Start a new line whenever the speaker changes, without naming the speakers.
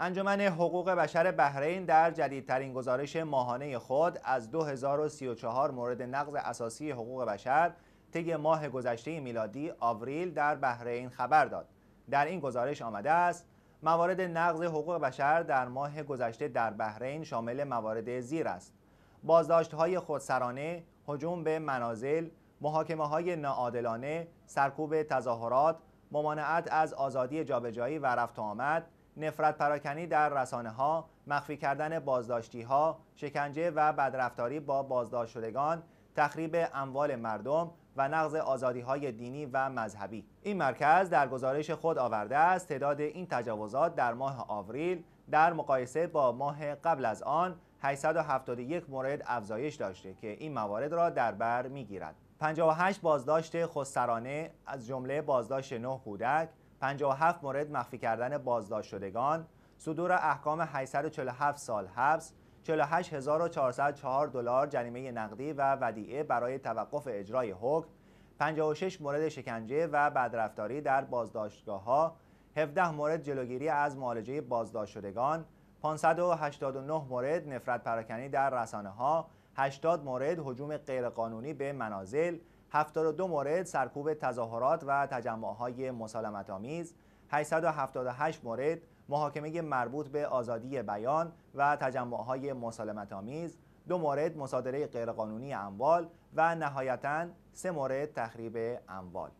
انجمن حقوق بشر بحرین در جدیدترین گزارش ماهانه خود از 2034 مورد نقض اساسی حقوق بشر طی ماه گذشته میلادی آوریل در بحرین خبر داد. در این گزارش آمده است موارد نقض حقوق بشر در ماه گذشته در بحرین شامل موارد زیر است. بازداشت های خودسرانه، هجوم به منازل، محاکمه های ناعادلانه، سرکوب تظاهرات، ممانعت از آزادی جابجایی و رفت آمد، نفرت پراکنی در رسانه ها، مخفی کردن بازداشتی ها، شکنجه و بدرفتاری با بازداشت شدگان، تخریب اموال مردم و نقض آزادی های دینی و مذهبی. این مرکز در گزارش خود آورده است تعداد این تجاوزات در ماه آوریل در مقایسه با ماه قبل از آن 871 مورد افزایش داشته که این موارد را در بر می‌گیرد. 58 بازداشت خودسرانه از جمله بازداشت 9 کودک 57 مورد مخفی کردن بازداشت شدگان صدور احکام 847 سال حبس 48404 دلار جریمه نقدی و ودیعه برای توقف اجرای حکم. 56 مورد شکنجه و بدرفتاری در بازداشتگاه ها 17 مورد جلوگیری از معالجه بازداشت شدگان 589 مورد نفرت پراکنی در رسانه ها 80 مورد حجوم غیرقانونی به منازل. 72 مورد سرکوب تظاهرات و تجمعهای مسالمت آمیز 878 مورد محاکمه مربوط به آزادی بیان و تجمعهای مسالمت آمیز دو مورد مصادره غیرقانونی اموال. و نهایتا سه مورد تخریب اموال.